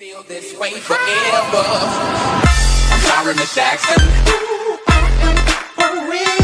Feel this way forever. I'm sorry, Miss Jackson. Ooh, I am for real.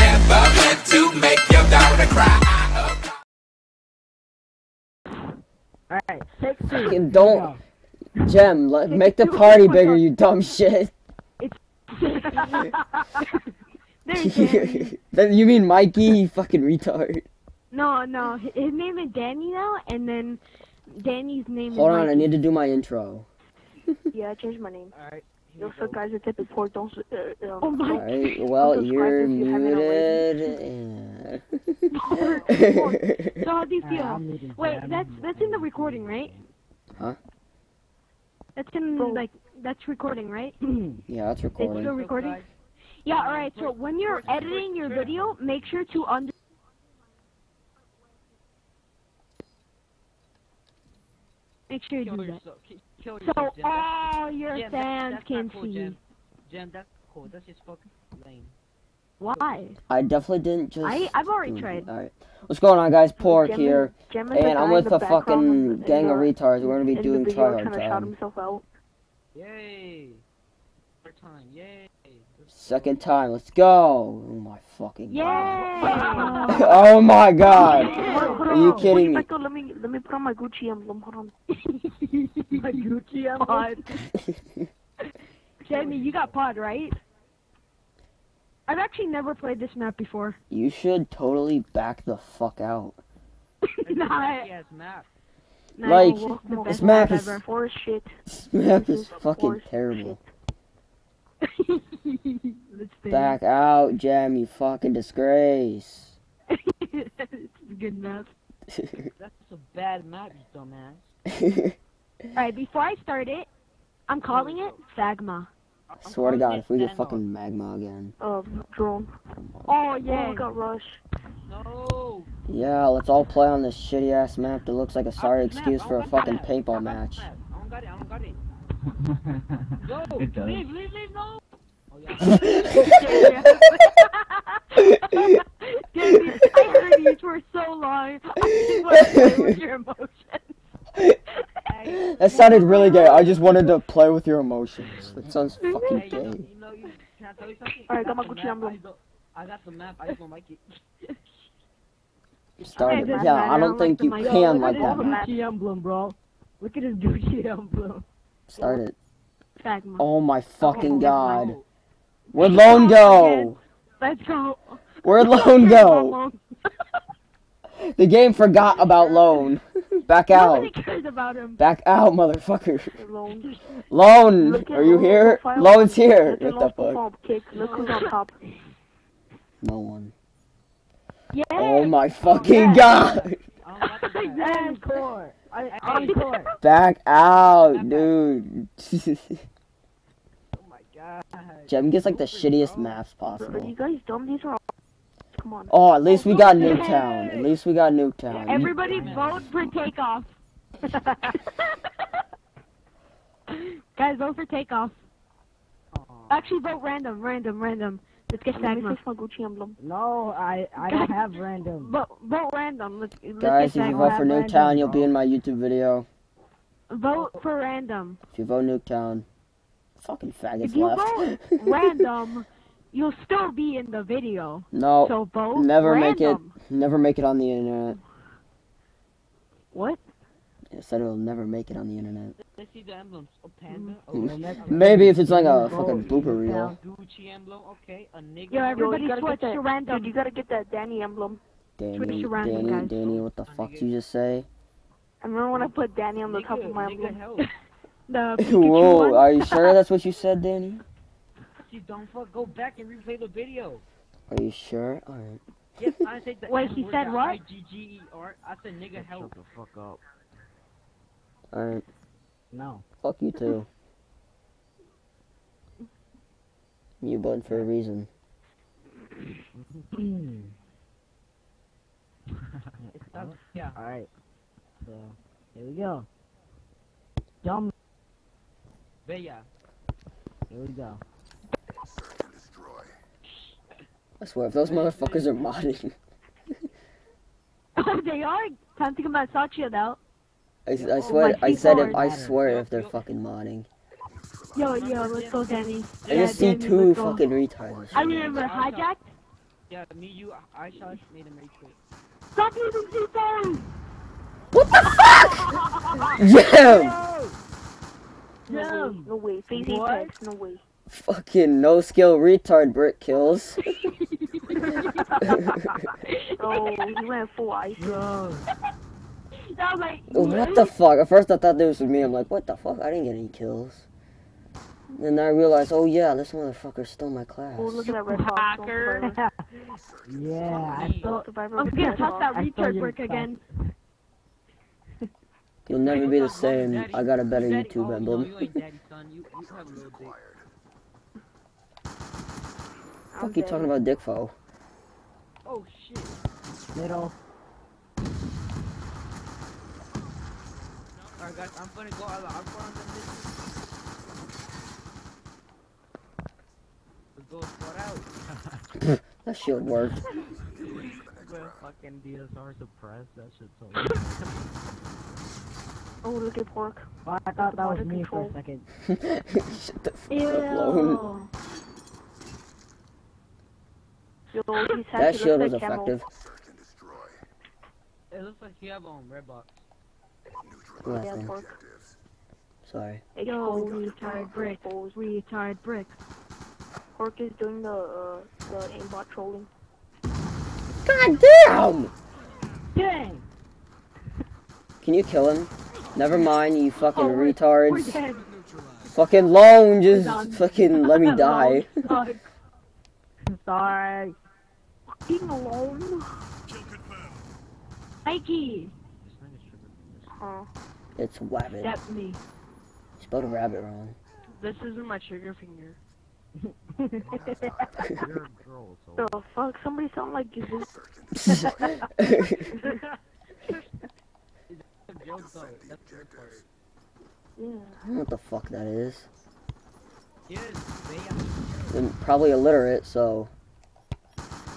Never meant to make your daughter cry. Alright, take two. Don't, Gem. Let, make the party bigger, you dumb shit. There's Danny. You mean Mikey? You fucking retard. No, no. His name is Danny now, and then Danny's name Hold is on, I need to do my intro. Yeah, I changed my name. Alright. Yo, what's guys? It's Epic Pork. Don't. s- Uh, um, Oh my Alright, well, Subscribe you're if you haven't muted. So how do you feel? I'm Wait, Gem. that's that's in the recording, right? Huh? That's in Bro. like that's recording, right? yeah, it's It's recording. still recording. Yeah. All right. So when you're editing your video, make sure to under. Make sure you Kill do yourself. ki- Kill So yourself, all your Jim, that- fans that's can cool, see. Jim. Jim, that's cool. That's just fucking lame. Why? I definitely didn't just. I I've already Mm, tried. Alright. What's going on, guys? Pork Gem- here. Gem And I'm with the a fucking background in gang of retards. We're gonna be doing the video tryhard trying to shout himself out. Yay! Third time. Yay! Second time, let's go! Oh my fucking Yay! god. oh my god! Hold- hold Are you on, kidding wait, me? Michael, let me put on my Gucci emblem. Hold on. My Gucci emblem. Jamie, you got pod right? I've actually never played this map before. you should totally back the fuck out. Nah, Yes, map. nah, Like, it's just the this map map is- Forest shit. This map This is is fucking force terrible. Let's. Back out, Jam, you fucking disgrace. it's a good map. That's a bad map, you dumbass. Alright, before I start it, I'm calling it Sagma. I'm Swear to God, if we get fucking magma again. Um, drone. Oh, Yeah. yeah. Oh, we got rush. No! Yeah, let's all play on this shitty ass map that looks like a sorry I got the excuse for a fucking paintball match. I don't got it, I don't got it. Go! It does. Leave, leave, leave, no! Oh, yeah. Jamie, I heard you for so long. I just want to play with your emotions. That sounded really gay. I just wanted to play with your emotions. That sounds fucking Hey, you know, gay. you know, you, can I tell you something? Alright, got my Gucci emblem. I, got the map, I just don't like it. Started. It Yeah, I I don't don't think you can Yo, like what that is map. Gucci emblem, bro. Look at his Gucci emblem. Start it. Oh my fucking Oh, god. Where'd Lone go? Let's go. Where'd Lone go? The game forgot about Lone. Back out. Nobody cares about him. Back out, motherfucker. Alone. Lone, Look are you here? profile. Lone's here. Look What the fuck? profile. Look who's on top. No one. Yeah. Oh my fucking god. I don't the map. Yes. Encore. I, Hey. encore. Back out, dude. Oh my god. Gem gets like the shittiest maps possible. Are you guys dumb? These are all. Come on. Oh, at least we got Yay. Nuketown. At least we got Nuketown. Everybody vote for takeoff. Guys, vote for takeoff. Actually, vote random, random, random. Let's get Let me Sagma. my Gucci emblem. No, I I don't have random. Vote, vote random. Let's, let's Guys, get if you vote have for random, Nuketown, you'll be in my YouTube video. Vote for random. If you vote Nuketown, fucking faggots If you left. vote random, you'll still be in the video. no, So vote never make it. never make it on the internet. What? I said it'll never make it on the internet. Let's see the emblems. A panda. Mm. Oh, Maybe if it's like a Vote fucking blooper reel. Gucci emblem. Okay. A nigga. Yo, Yo, everybody you gotta switch get to that. random. Dude, you gotta get that Danny emblem. Danny, Switch to random, Danny, guys. Danny, what the fuck did you just say? I remember when I put Danny on the top of my nigga, emblem. The Whoa, one? are you sure that's what you said, Danny? You dumb fuck. Go back and replay the video. Are you sure? Alright. Yes, I said the Wait, he N-word, said the what? I-G-G-E-R. I said nigga help. the fuck up. Alright. No. Fuck you too. You button for a reason. It's not, yeah. Alright. So, here we go. Dumb. But yeah. Here we go. I swear, if those motherfuckers are modding. Oh, they are. Time to get my Sachia out. I, I Oh, swear, my I said if. I swear if they're fucking modding. Yo, yo, let's go, Danny. I Yeah, just see Danny, two fucking retards. I remember hijacked. Yeah, me, you, I shot made him rage quit. Stop using C4! What the fuck? Yeah! No No. way. No way. Face Apex. No way. Fucking no skill retard brick kills. Oh, he went full ice. That was like, what the fuck? At first I thought this was me. I'm like, what the fuck? I didn't get any kills. Then I realized, oh yeah, this motherfucker stole my class. Oh, look at that red hawk. Hacker. Yeah, I Me. thought. Survivor I'm gonna Red touch that retard brick again. You'll never be the same. I got a better YouTube oh, emblem. you ain't daddy, son. You, you have a little dick. I'm Fuck you talking about dick foe? Oh, shit. Middle. Alright, guys, I'm gonna go out of the outfront on them bitches. Let's go squad out. That shit worked. But fucking DSR suppressed that shit so Oh, look at pork. Oh, I thought that was Water me for a second. Shut the fuck up, Lone. Yo, he's That shield was like effective. It looks like you have on red box. Last Yeah, Sorry. Yo, Exposed. retard brick. Exposed. Retard brick. Pork is doing the uh, the aimbot trolling. God damn! Dang! Can you kill him? Never mind, you fucking Oh, retards. We're dead. Fucking lone, just fucking let me die. Sorry. Being alone? Mikey! This nigga's tripping. Huh. It's rabbit. That's me. You spelled a rabbit wrong. This isn't my trigger finger. You're girl, so The fuck? Somebody sound like you do. It's a joke though. That's the part. Yeah. I don't know what the fuck that is. Yes, they I'm probably illiterate, so.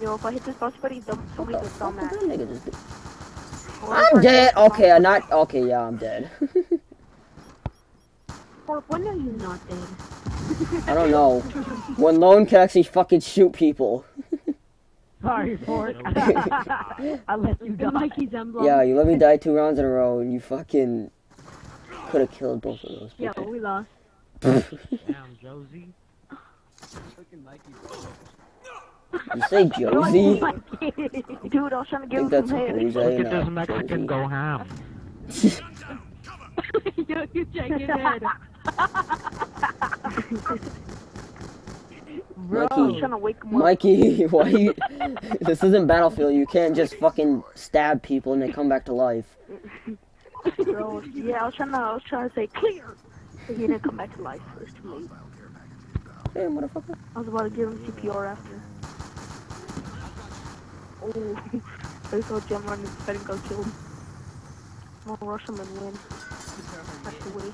Yo, if I hit this boss buddy, dumb, What somebody the just fuck dumb did ass. that nigga just do? Or I'm dead. Okay, I'm not. Okay, yeah, I'm dead. Pork, when are you not dead? I don't know. When Lone can actually fucking shoot people. Sorry, Pork. I let you die. Mikey's emblem. Yeah, you let me die two rounds in a row, and you fucking could have killed both of those People. Yeah, we lost. damn Josie. fucking Mikey. You say Josie? Dude, I was trying to give him some head. Jose. Look at this not Mexican Josie. go ham. Yo, you check his head. I was Mikey, trying to wake him up. Mikey, why you? this isn't Battlefield. You can't just fucking stab people and they come back to life. Bro, yeah, I was trying to, I was trying to say clear. But he didn't come back to life. It was too late. Hey, motherfucker. I was about to give him CPR after. Oh, I saw Jim run inside and got killed. I'm gonna rush him and win. That's the way.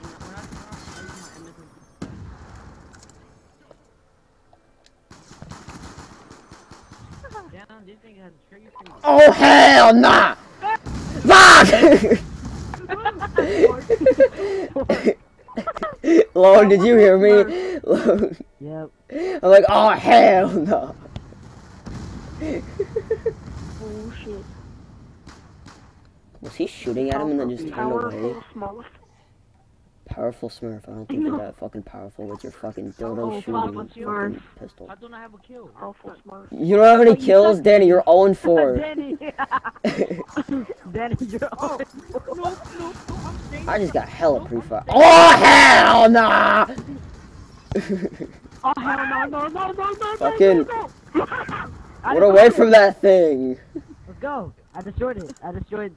Damn, this thing has a trigger finger. Oh hell nah! Fuck! Lone, did you hear me? Lone, Yep. I'm like, oh hell no! Oh shit. Was he shooting at him and then just turned away? Powerful Smurf. Powerful Smurf. I don't think you're that fucking powerful with your fucking dildo Oh, shooting Papa fucking Smurf. pistol. How don't I have a kill? Powerful Smurf. You don't have any kills, Danny. You're 0 and 4. Danny. Danny, you're on. Oh. No, no, no, I'm staying. I just got hella pre-fire. Oh hell nah! Oh, hell no, no, no, no, no, no, Fucking- no, no. Get away from that thing! Let's go. I destroyed it. I destroyed.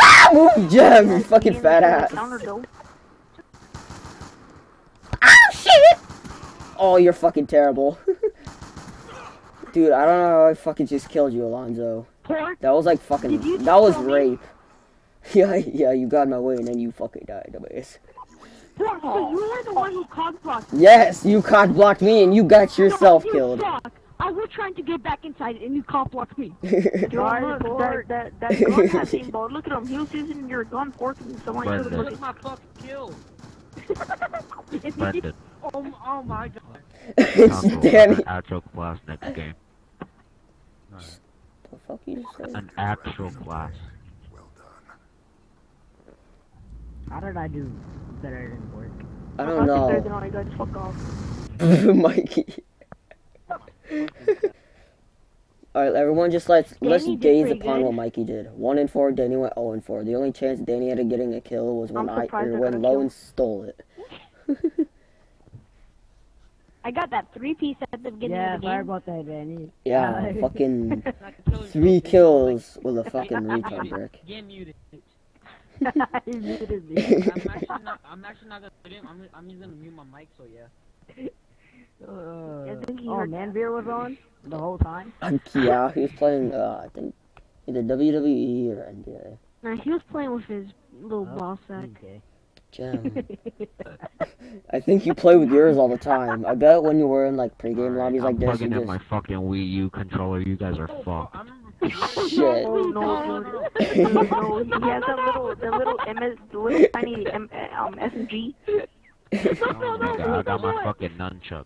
Ah, move, Gem, you fucking fat ass. Ah, shit! Oh, you're fucking terrible. Dude, I don't know how I fucking just killed you, Alonzo. That was like fucking. That was rape. Yeah, yeah, you got my way and then you fucking died, dumbass. so you were the one who blocked. Yes, you cock blocked me and you got yourself no, killed. Suck. I was trying to get back inside and you cop blocked me. Yo, Guard look, that, that, that gun has aimbot. Look at him. He was using your gun forking someone But should have Look at my fucking kill. Splendid. Oh, oh my god. it's Danny. An actual class next game. The fuck you just say? An actual class. How did I do better than work? I I don't think better know. than all you guys. Fuck off. Mikey. Alright, everyone just let's let's gaze upon good. what Mikey did. One and four, Danny went 0 and four. The only chance Danny had of getting a kill was when I'm I surprised or when got a kill. Lone stole it. I got that three piece at the beginning Yeah, of the sorry game. about that, Danny. Yeah, fucking Not the killer three kills with a fucking retard brick. Get muted. he muted me. I'm actually not. I'm actually not gonna mute him. I'm. I'm just gonna mute my mic. So yeah. Uh, I think he oh, heard Manveer was on the whole time. yeah, he was playing. Uh, I think either WWE or NBA. Nah, he was playing with his little Oh, ball sack. Okay. Jam. I think you play with yours all the time. I bet when you were in like pregame lobbies I'm like this, you plugging in just my fucking Wii U controller. You guys are Oh, fucked. I remember. shit. Oh no, dude. no, no, he has that little, the little MS, the little tiny M, um, SMG. Oh, nigga, I got my fucking nunchuck.